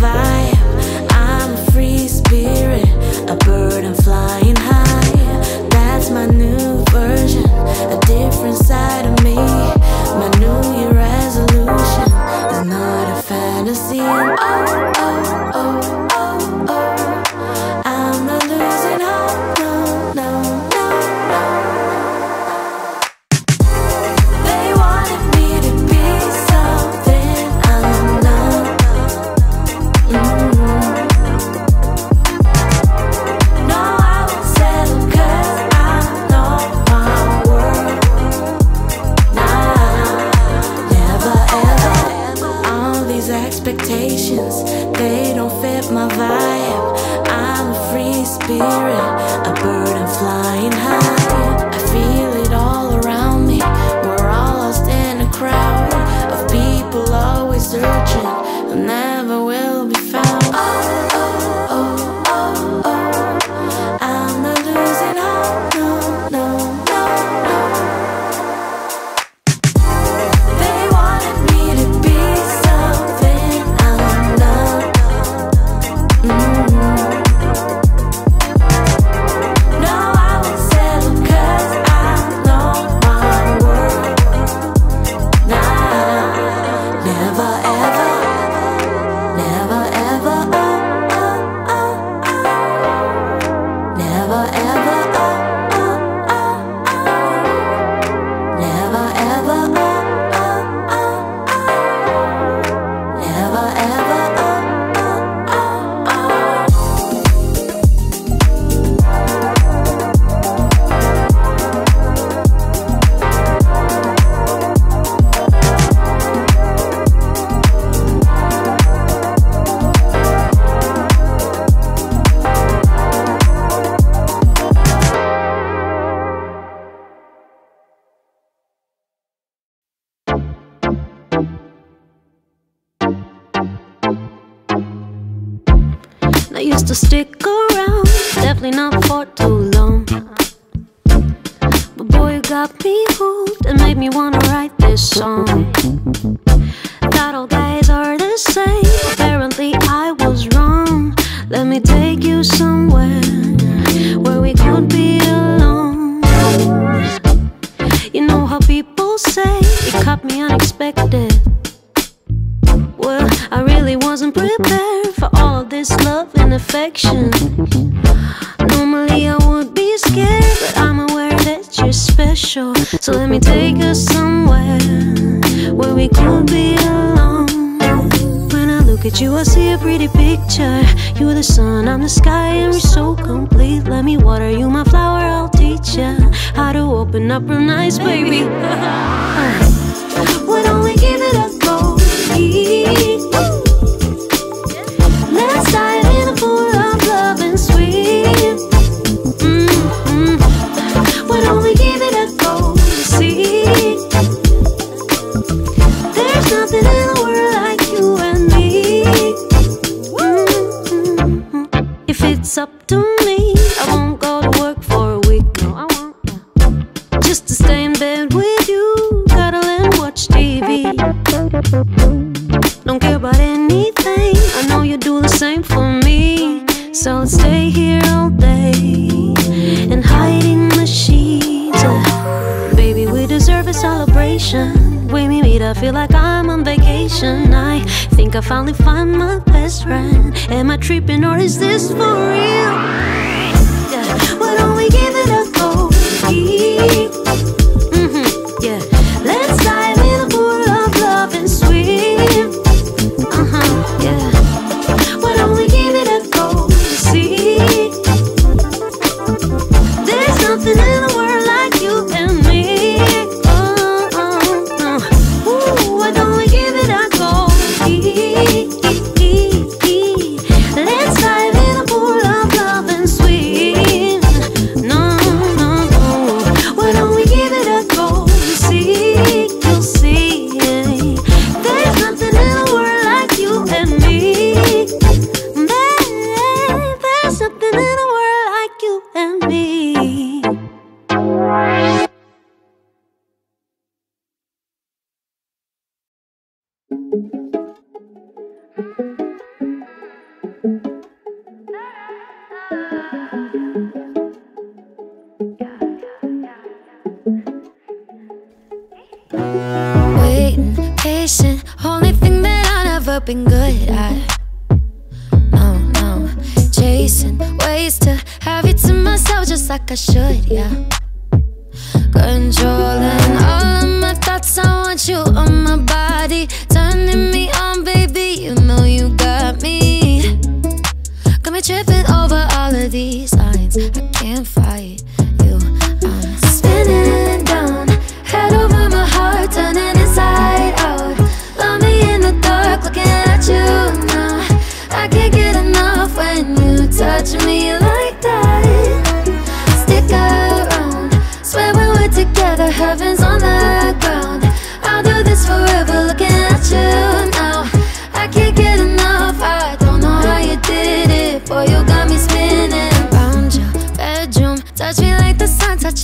fly. So let me take us somewhere where we could be alone. When I look at you, I see a pretty picture. You're the sun, I'm the sky, and we're so complete. Let me water you, my flower, I'll teach ya how to open up real nice, baby. Why don't we give it a go?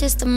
Sun touches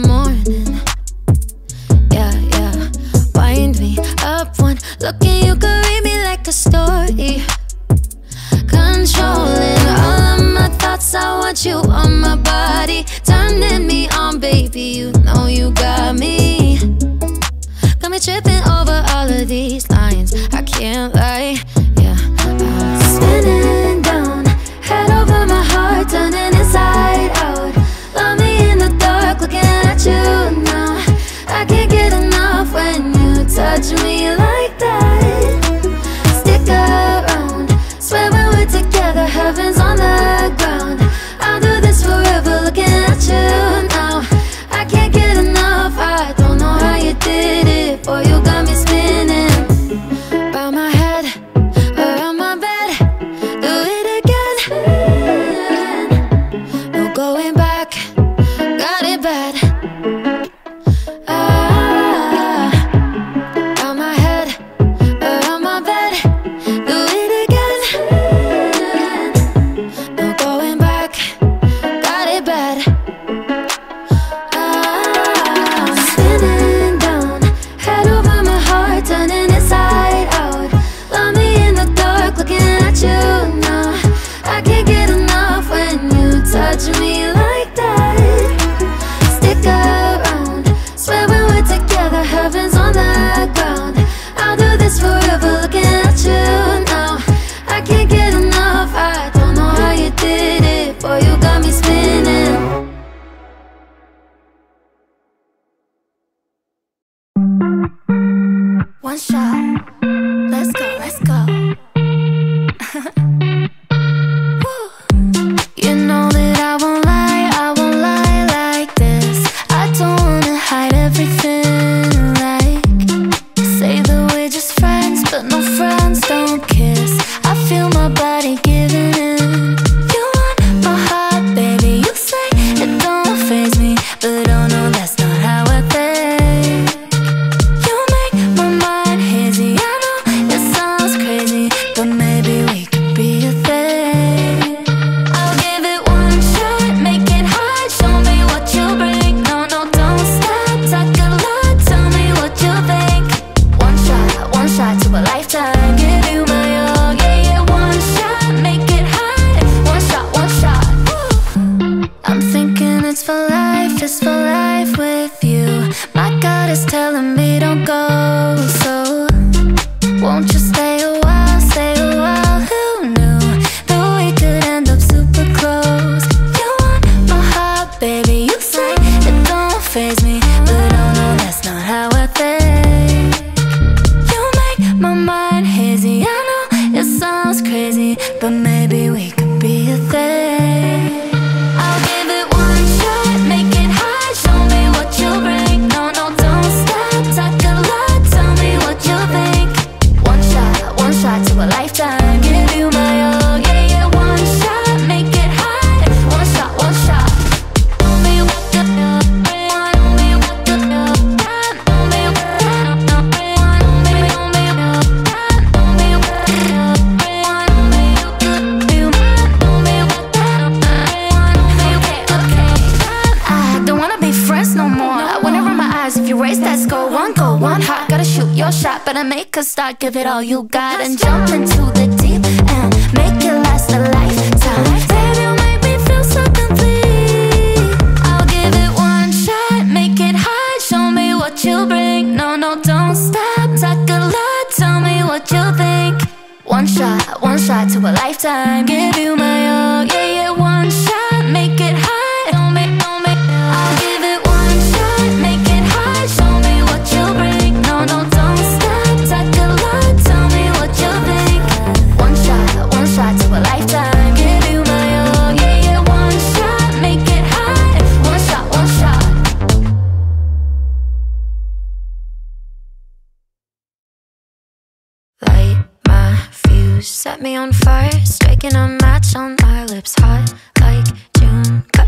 Give it all you got and jump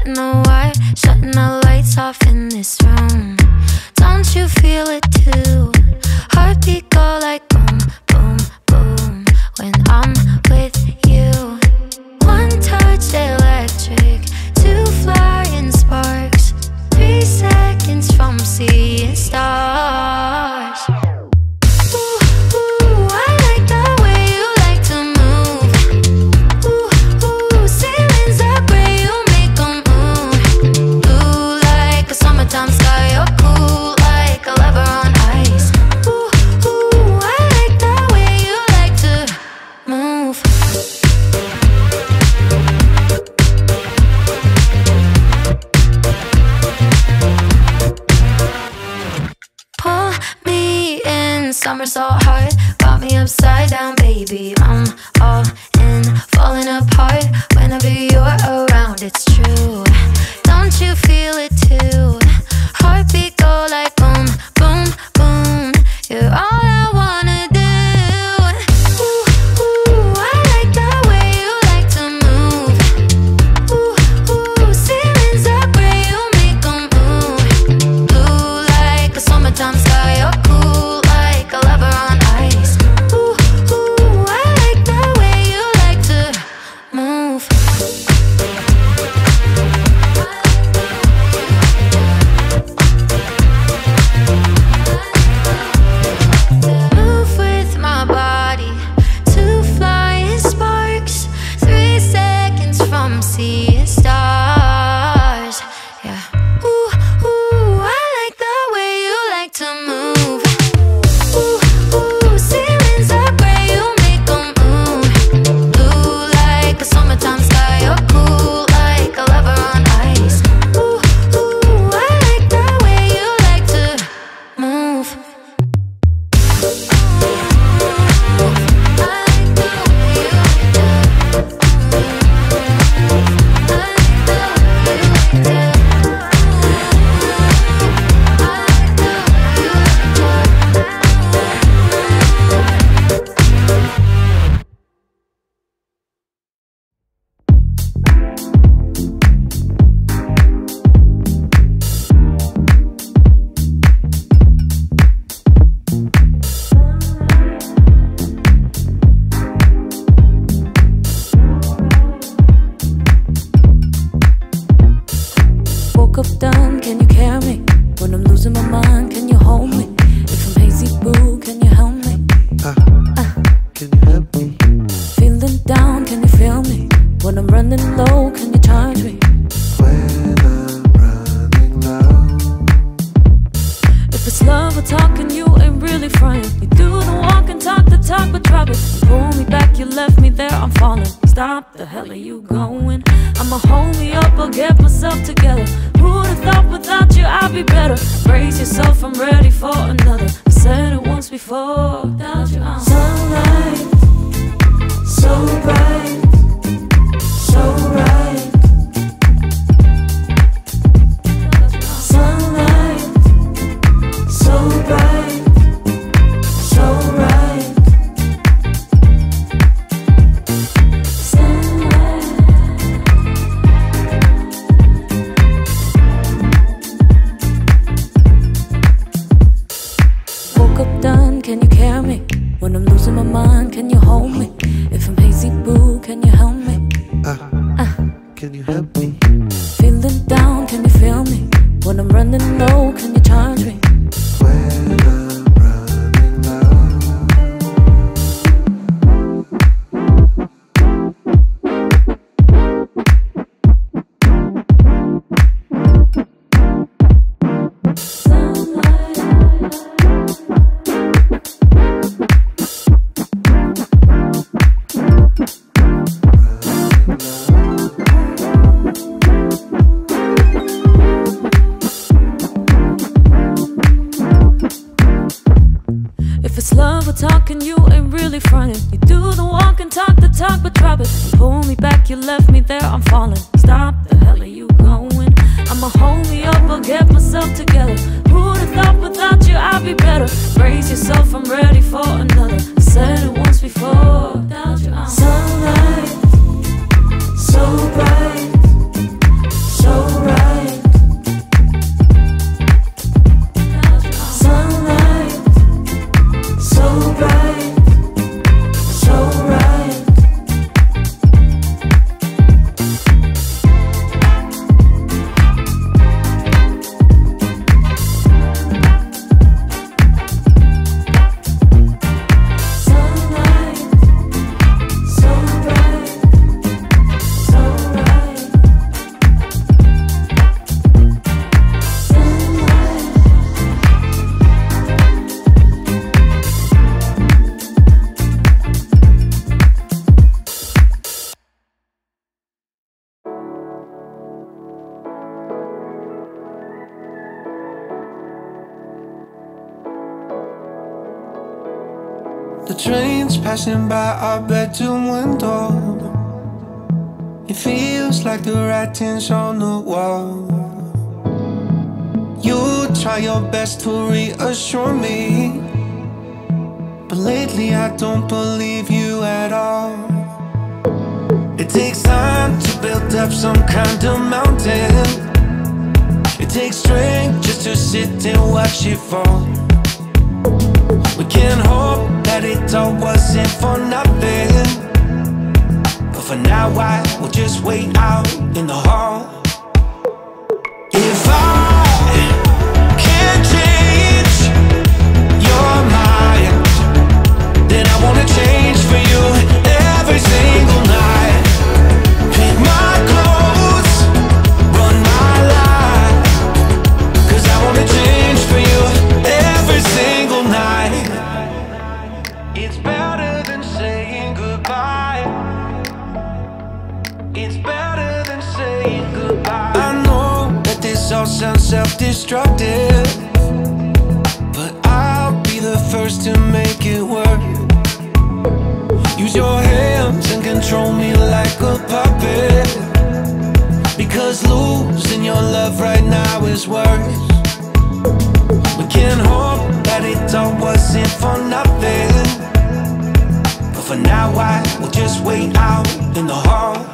Shutting the lights off in this room. Don't you feel it too? me there, I'm falling. Stop, the hell are you going? I'ma hold me up, I'll get myself together. Who'd have thought without you I'd be better? Brace yourself, I'm ready for another. I said it once before Without you, I'm Sunlight, so bright. yourself together. Who'd have thought without you I'd be better? Brace yourself, I'm ready for another. passing by our bedroom window. It feels like the writing's on the wall. You try your best to reassure me, but lately I don't believe you at all. It takes time to build up some kind of mountain. It takes strength just to sit and watch it fall. We can't I wasn't for nothing. But for now I will just wait out in the hall. destructive But I'll be the first to make it work. Use your hands and control me like a puppet Because losing your love right now is worse We can hope that it all wasn't for nothing But for now I will just wait out in the hall.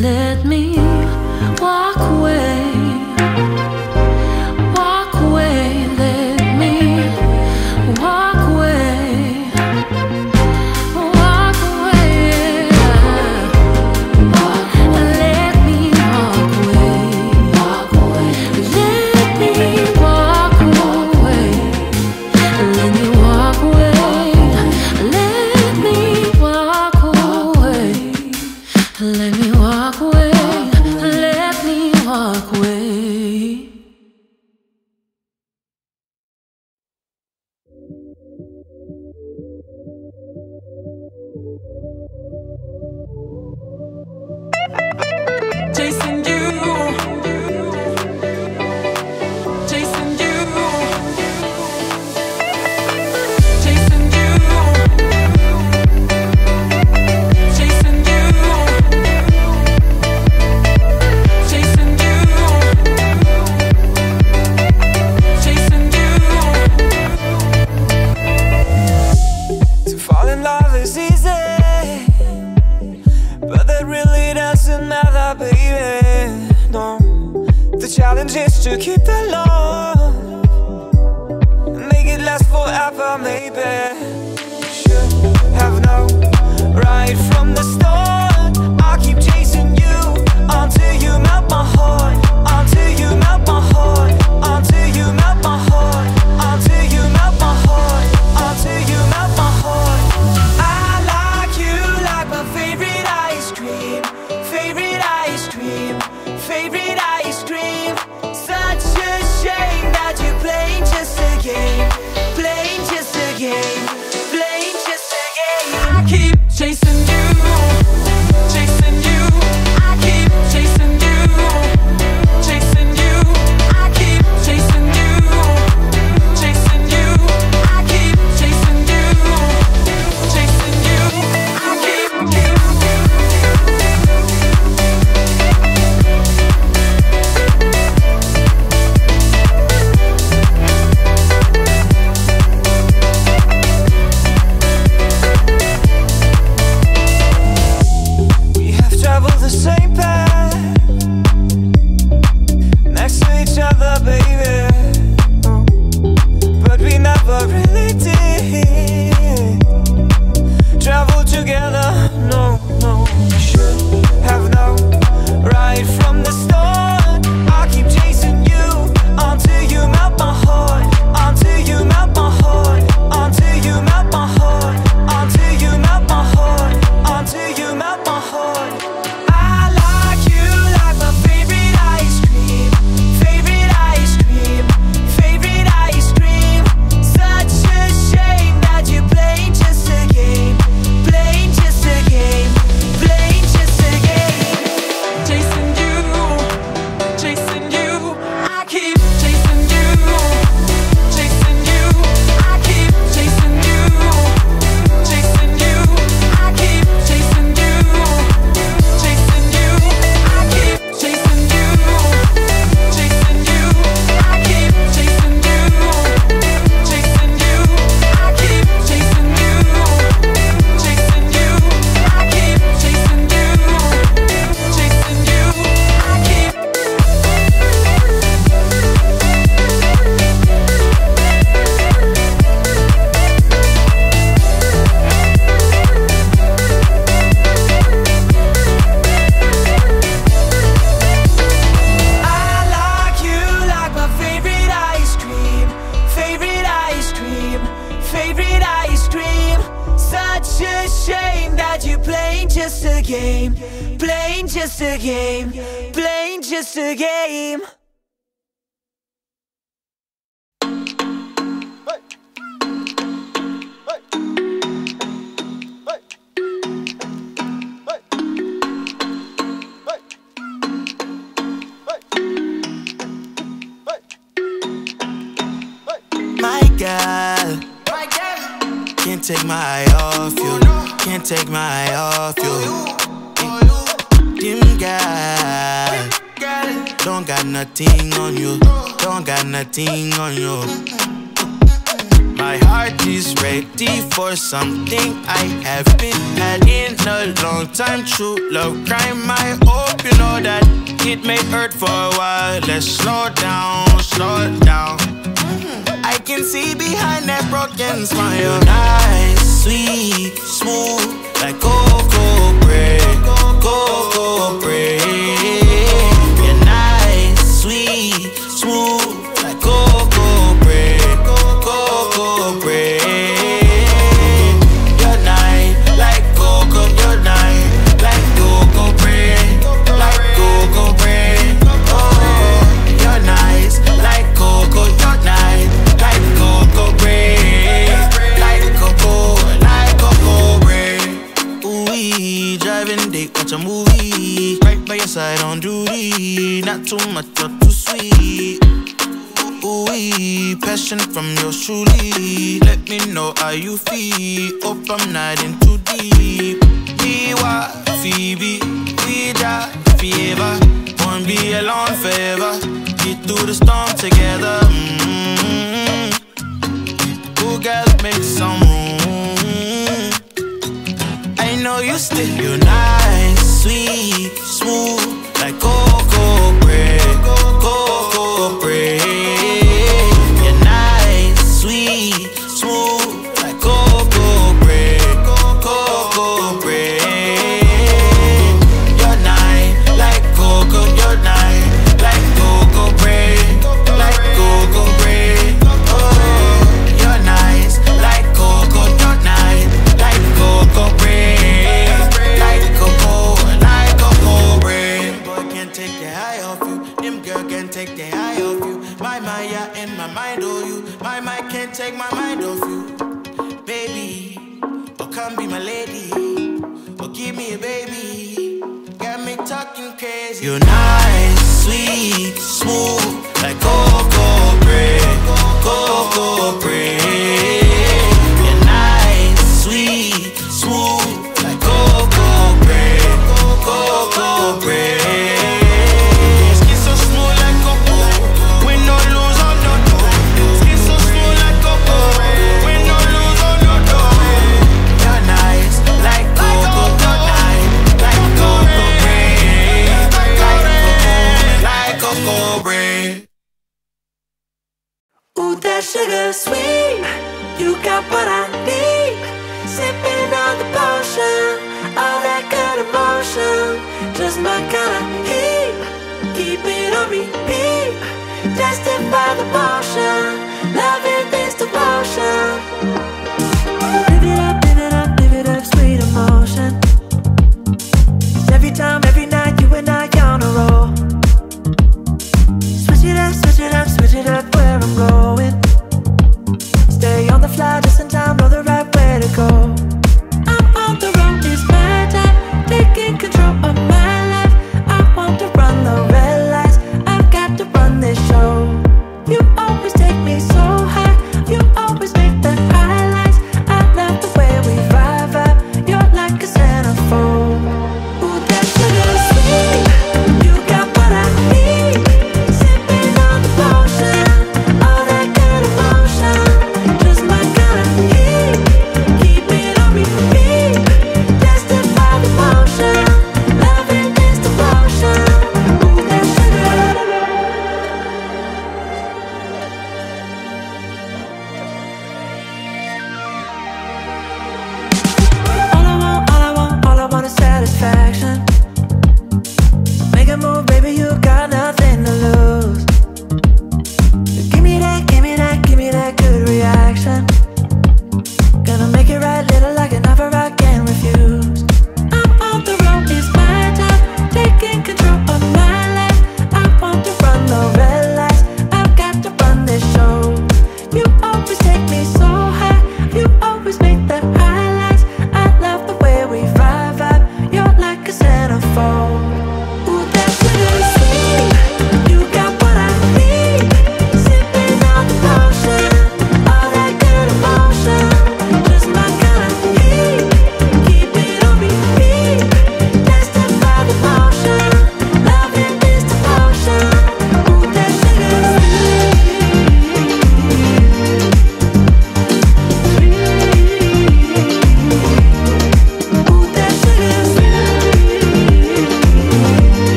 Let me Don't got nothing on you. Don't got nothing on you. My heart is ready for something I haven't had in a long time. True love crime, I hope you know that it may hurt for a while. Let's slow down, slow down. I can see behind that broken smile. Nice, sweet, smooth, like coco bread, coco bread. too much, you're too sweet. Ooh, passion from yours truly. Let me know how you feel. Hope I'm not in too deep. Biwa, Phoebe, we die forever. Won't be alone forever. Get through the storm together. Mm -hmm. Who got make some room? I know you still, you're nice, sweet, smooth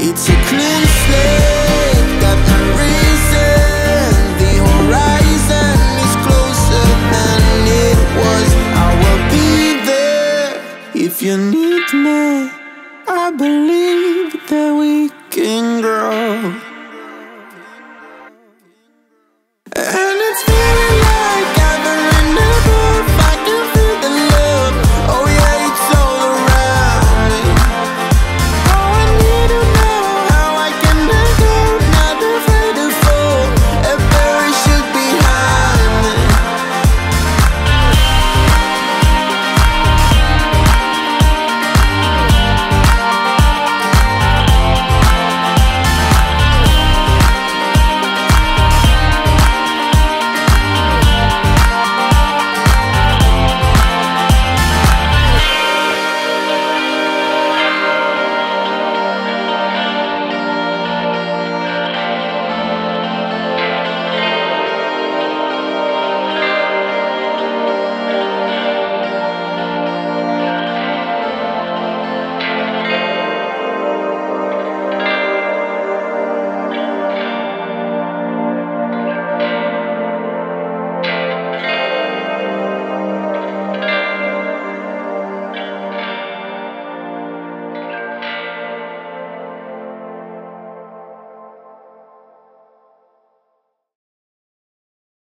It's a clean slate that I'm raising The horizon is closer than it was. I will be there if you need me. I believe